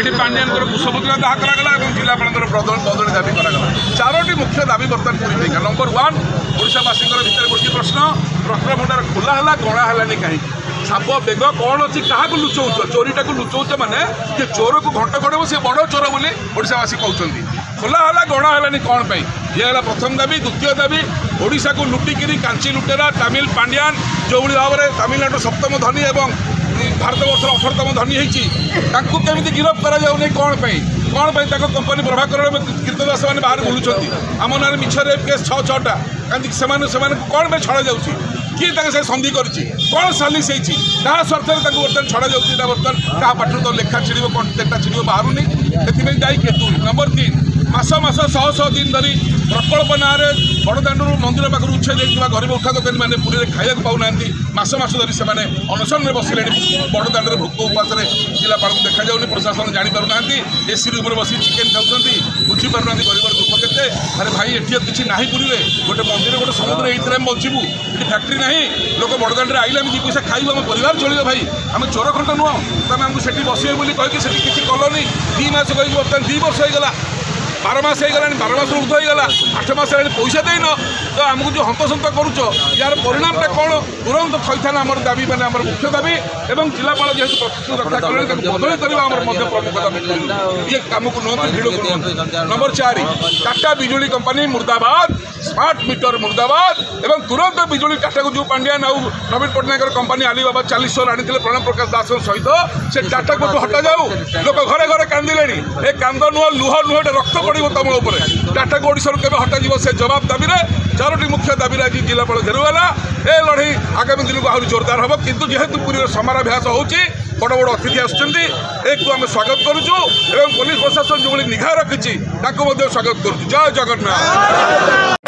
ଏଠି ପାଣ୍ଡିଆନଙ୍କର କୁଶପୁତ୍ରିକା ଦାହ କରାଗଲା ଏବଂ ଜିଲ୍ଲାପାଳଙ୍କର ବଦଳି ଦାବି କରାଗଲା ଚାରୋଟି ମୁଖ୍ୟ ଦାବି ବର୍ତ୍ତମାନ ପୁରୀ ଦେଇକା ନମ୍ବର ୱାନ୍ ଓଡ଼ିଶାବାସୀଙ୍କର ଭିତରେ ଗୋଟିଏ ପ୍ରଶ୍ନ ପ୍ରଶ୍ନ ଭଣ୍ଡାର ଖୋଲା ହେଲା ଗଣା ହେଲାନି କାହିଁକି ସାପ ବେଗ କ'ଣ ଅଛି କାହାକୁ ଲୁଚଉଛ ଚୋରିଟାକୁ ଲୁଚଉଛ ମାନେ ଯେ ଚୋରକୁ ଘଣ୍ଟ ଘଡ଼ବ ସେ ବଡ଼ ଚୋର ବୋଲି ଓଡ଼ିଶାବାସୀ କହୁଛନ୍ତି ଖୋଲା ହେଲା ଗଣା ହେଲାନି କ'ଣ ପାଇଁ ଇଏ ହେଲା ପ୍ରଥମ ଦାବି ଦ୍ୱିତୀୟ ଦାବି ଓଡ଼ିଶାକୁ ଲୁଟିକିରି କାଞ୍ଚି ଲୁଟେରା ତାମିଲ ପାଣ୍ଡିଆନ ଯେଉଁଭଳି ଭାବରେ ତାମିଲନାଡ଼ୁ ସପ୍ତମ ଧନୀ ଏବଂ ଭାରତବର୍ଷର ଅଠରତମ ଧନୀ ହେଇଛି ତାଙ୍କୁ କେମିତି ଗିରଫ କରାଯାଉନି କ'ଣ ପାଇଁ କ'ଣ ପାଇଁ ତାଙ୍କ କମ୍ପାନୀ ପ୍ରଭାକରଣ ପ୍ରଭାକର ସେମାନେ ବାହାରେ ବୁଲୁଛନ୍ତି ଆମ ନାଁରେ ମିଛରେ ରେପ୍ କେସ୍ ଛଅ ଛଅଟା କାହିଁକି ସେମାନେ ସେମାନଙ୍କୁ କ'ଣ ପାଇଁ ଛଡ଼ାଯାଉଛି କିଏ ତାଙ୍କ ସେ ସନ୍ଧି କରୁଛି କ'ଣ ସାଲିସ୍ ହେଇଛି ତାହା ସ୍ୱାର୍ଥରେ ତାଙ୍କୁ ବର୍ତ୍ତମାନ ଛଡ଼ାଯାଉଛି ଏଇଟା ବର୍ତ୍ତମାନ କାହା ପାଠରୁ ତ ଲେଖା ଛିଡ଼ିବ କ'ଣ ଲେଖା ଛିଡ଼ିବ ବାହାରୁନି ସେଥିପାଇଁ ଦାୟୀ ଦୁଇ ନମ୍ବର ତିନି ମାସ ମାସ ଶହ ଶହ ଦିନ ଧରି ପ୍ରକଳ୍ପ ନାଁରେ ବଡ଼ଦାଣ୍ଡରୁ ମନ୍ଦିର ପାଖରୁ ଉଚ୍ଛେଦ ହେଇଥିବା ଗରିବ ଉଠା ଦୋକାନୀମାନେ ପୁରୀରେ ଖାଇବାକୁ ପାଉନାହାନ୍ତି ମାସ ମାସ ଧରି ସେମାନେ ଅନଶନରେ ବସିଲେଣି ବଡ଼ଦାଣ୍ଡରେ ଭୋକ ଉପାସରେ ଜିଲ୍ଲାପାଳଙ୍କୁ ଦେଖାଯାଉନି ପ୍ରଶାସନ ଜାଣିପାରୁନାହାନ୍ତି ଏସିରି ଉପରେ ବସି ଚିକେନ୍ ଖାଉଛନ୍ତି ବୁଝିପାରୁନାହାନ୍ତି ଗରିବର ଦୁଃଖ କେତେ ଆରେ ଭାଇ ଏଠି କିଛି ନାହିଁ ପୁରୀରେ ଗୋଟେ ମନ୍ଦିର ଗୋଟେ ସମୁଦ୍ର ହେଇଥିଲେ ଆମେ ବଞ୍ଚିବୁ ଏଠି ଫ୍ୟାକ୍ଟ୍ରି ନାହିଁ ଲୋକ ବଡ଼ଦାଣ୍ଡରେ ଆଇଲେ ଆମେ ଦୁଇ ପଇସା ଖାଇବୁ ଆମ ପରିବାର ଚଳିବ ଭାଇ ଆମେ ଚୋର ଖଣ୍ଡ ନୁହଁ ତମେ ଆମକୁ ସେଠି ବସିବେ ବୋଲି କହିକି ସେଠି କିଛି କଲନି ଦୁଇ ମାସ କହିକି ବର୍ତ୍ତମାନ ଦୁଇ ବର୍ଷ ହେଇଗଲା বার মাস হয়ে বার মাস ঊর্ধ্ব হয়ে গেল আঠ মাস হলে পয়সা দেইন তো আমি যে হন্তসন্ত করুছ যার পরিণামটা কোণ তুরন্ত থানা আমার দাবি মানে আমার মুখ্য দাবি এবং জেলাপাল যেহেতু প্রতিশ্রুতি রক্ষা কলে তাকে বদলি করা আমার মধ্যে প্রমুখ ইয়ে কামকু নম্বর চারি টাটা বিজুড়ি কোম্পানি মুর্দাবাদ স্মার্ট মিটর মুর্দাবাদ এবং তুরন্ত বিজুড়ি টাটাকু যে পাণ্ডিয়ান আউ নবীন পট্টনাকর কোম্পানি আলিবাবা চালিশ শোর আনিলে প্রণব প্রকাশ দাস সহিত সে টাটাকু হটা যাও লোক ঘরে ঘরে কান্দিলে এ কান্দ নুহ লুহ নুহ রক্ত ପଡ଼ିବ ତୁମ ଉପରେ ଡାଟାକୁ ଓଡ଼ିଶାରୁ କେବେ ହଟାଯିବ ସେ ଜବାବ ଦାବିରେ ଚାରୋଟି ମୁଖ୍ୟ ଦାବିରେ ଆଜି ଜିଲ୍ଲାପାଳ ଘେରୁଗଲା ଏ ଲଢ଼େଇ ଆଗାମୀ ଦିନକୁ ଆହୁରି ଜୋରଦାର ହେବ କିନ୍ତୁ ଯେହେତୁ ପୁରୀର ସମାରାଭ୍ୟାସ ହେଉଛି ବଡ଼ ବଡ଼ ଅତିଥି ଆସୁଛନ୍ତି ଏକୁ ଆମେ ସ୍ୱାଗତ କରୁଛୁ ଏବଂ ପୋଲିସ ପ୍ରଶାସନ ଯେଉଁଭଳି ନିଘା ରଖିଛି ତାକୁ ମଧ୍ୟ ସ୍ୱାଗତ କରୁଛୁ ଜୟ ଜଗନ୍ନାଥ